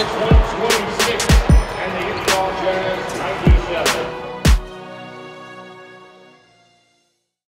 it.